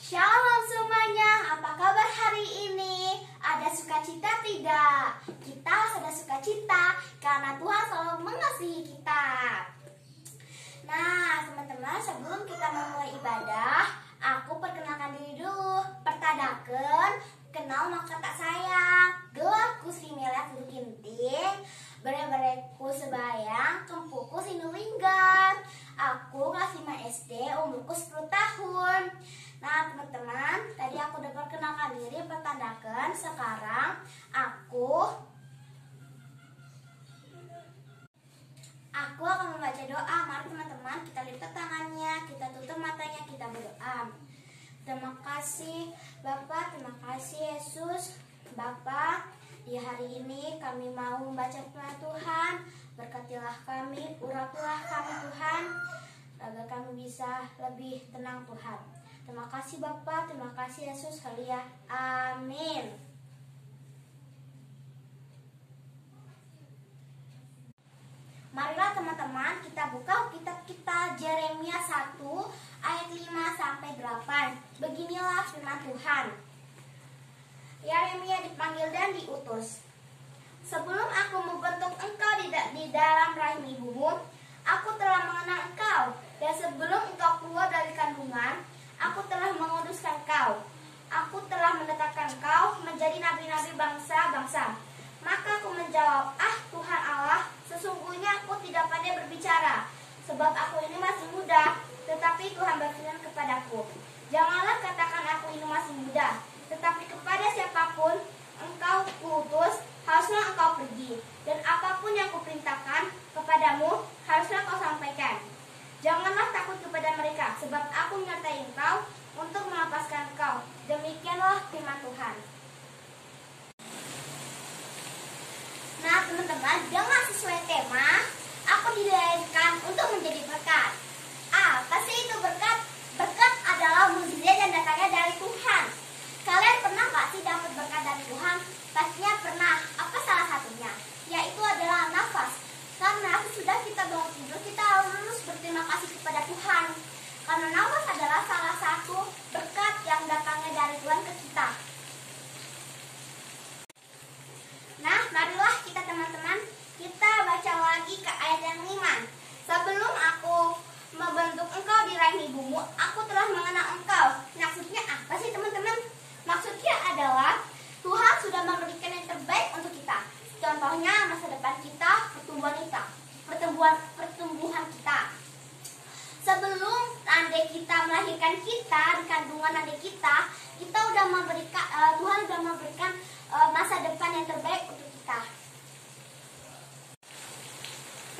Shalom semuanya, apa kabar hari ini? Ada sukacita tidak? Kita sudah sukacita karena Tuhan selalu mengasihi kita. Nah, teman-teman, sebelum kita memulai ibadah, aku perkenalkan diri dulu. Pertadakan, kenal maka tak sayang. Gelapku si melek ginting, bere-bereku sebayang, kempuku sinulinggan. Aku kelas 5 SD, umurku 10 tahun. Nah teman-teman, tadi aku udah perkenalkan diri, pertandakan Sekarang aku Aku akan membaca doa. Mari teman-teman, kita lipat tangannya Kita tutup matanya, kita berdoa. Terima kasih Bapak, terima kasih Yesus. Bapak, di hari ini kami mau membaca firman Tuhan. Berkatilah kami, urapilah kami Tuhan Agar kami bisa lebih tenang Tuhan Terima kasih Bapak, terima kasih Yesus Halia. Amin. Marilah teman-teman kita buka kitab kita Jeremia 1 ayat 5 sampai 8. Beginilah firman Tuhan. Yeremia dipanggil dan diutus. Sebelum aku membentuk engkau di, di dalam rahim ibumu, aku telah mengenal engkau. Dan sebelum engkau keluar dari kandungan, Aku telah menguduskan kau. Aku telah menetapkan kau menjadi nabi-nabi bangsa-bangsa. Maka aku menjawab, ah Tuhan Allah, sesungguhnya aku tidak pandai berbicara. Sebab aku ini masih muda, tetapi Tuhan berfirman kepadaku, Janganlah katakan aku ini masih muda, tetapi kepada siapa pun engkau kuutus, haruslah engkau pergi. Dan apa pun yang kuperintahkan kepadamu, haruslah kau sampaikan. Janganlah takut kepada mereka, sebab aku menyertai engkau untuk melepaskan engkau. Demikianlah firman Tuhan. Teman-teman, dengan sesuai tema, aku dilahirkan untuk menjadi berkat. Apa sih itu berkat? Berkat adalah mujizat yang datangnya dari Tuhan. Kalian pernah nggak sih dapat berkat dari Tuhan? Pastinya pernah. Apa salah satunya? Yaitu adalah nafas. Karena sudah kita bangun tidur, kita harus berterima kasih kepada Tuhan. Karena nafas adalah salah satu berkat yang datangnya dari Tuhan ke kita. Nah, marilah kita teman-teman, kita baca lagi ke ayat yang 5. Sebelum aku membentuk engkau aku telah mengenal engkau. Maksudnya apa sih teman-teman? Maksudnya adalah Tuhan sudah memberikan yang terbaik untuk kita. Contohnya masa depan kita, pertumbuhan kita, pertumbuhan pertumbuhan kita. Sebelum adik kita melahirkan kita di kandungan adik kita, kita udah memberikan uh, Tuhan sudah memberikan uh, masa depan yang terbaik untuk kita.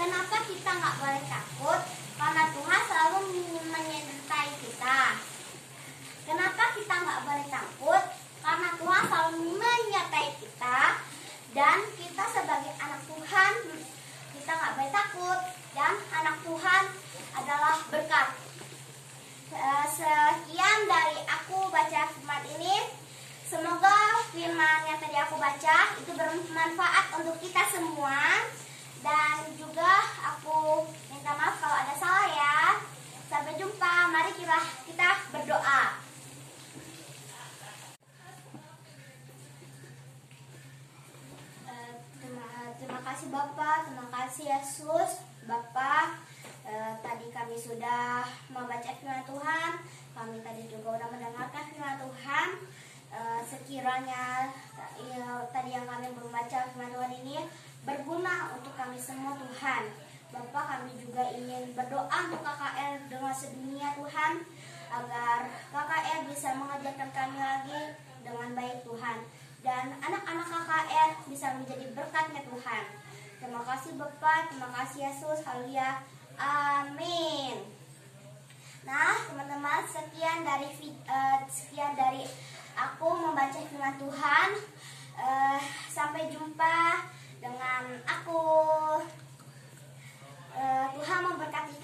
Kenapa kita nggak boleh takut? Karena Tuhan selalu. Kenapa kita nggak boleh takut? Karena Tuhan selalu menyertai kita dan kita sebagai anak Tuhan kita nggak boleh takut dan anak Tuhan adalah berkat eh, sekian dari aku baca firman ini semoga firman yang tadi aku baca itu bermanfaat untuk kita semua dan juga aku minta maaf kalau ada salah ya sampai jumpa mari kita kita berdoa kasih Bapak, terima kasih Yesus. Bapak, eh, tadi kami sudah membaca firman Tuhan. Kami tadi juga sudah mendengarkan firman Tuhan. Eh, sekiranya ya, tadi yang kami membaca firman Tuhan ini berguna untuk kami semua Tuhan. Bapak kami juga ingin berdoa untuk KKR dengan sedunia Tuhan agar KKR bisa mengajarkan kami lagi dengan baik Tuhan dan anak-anak KKR bisa menjadi berkatnya Tuhan kasih Bapak, terima kasih Yesus, haleluya, amin. Nah, teman-teman, sekian dari uh, sekian dari aku membaca firman Tuhan. Uh, sampai jumpa dengan aku. Uh, Tuhan memberkati